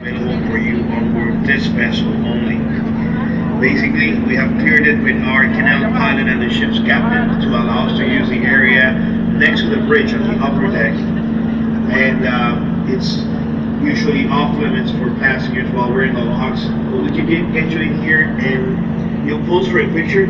available for you on board this vessel only. Basically, we have cleared it with our canal pilot and the ship's captain to allow us to use the area next to the bridge on the upper deck. And uh, it's usually off limits for passengers while we're in the locks. But we can get, get you in here and you'll pose for a picture.